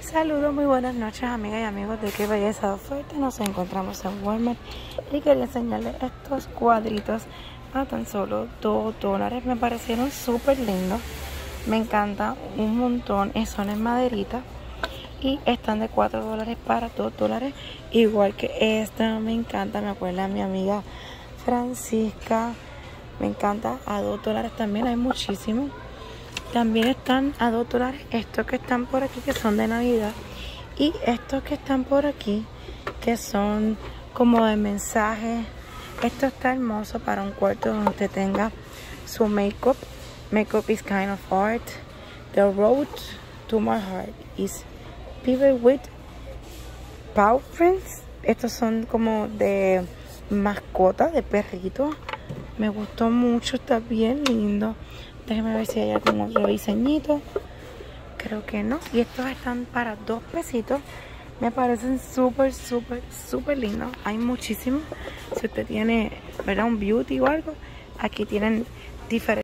Saludos, muy buenas noches amigas y amigos de Qué Belleza Oferta. Nos encontramos en Walmart y quería enseñarles estos cuadritos a tan solo 2 dólares. Me parecieron súper lindos. Me encanta un montón. Son en maderita. Y están de 4 dólares para 2 dólares. Igual que esta. Me encanta. Me acuerda mi amiga Francisca. Me encanta. A 2 dólares también. Hay muchísimos. También están a 2 dólares estos que están por aquí que son de Navidad. Y estos que están por aquí que son como de mensaje. Esto está hermoso para un cuarto donde usted tenga su makeup. Makeup is kind of art. The road to my heart is people with paw prints. Estos son como de mascota, de perrito. Me gustó mucho, está bien lindo. Déjenme ver si hay algún otro diseñito. Creo que no. Y estos están para dos pesitos. Me parecen súper, súper, súper lindos. Hay muchísimos. Si usted tiene, ¿verdad? Un beauty o algo. Aquí tienen diferentes.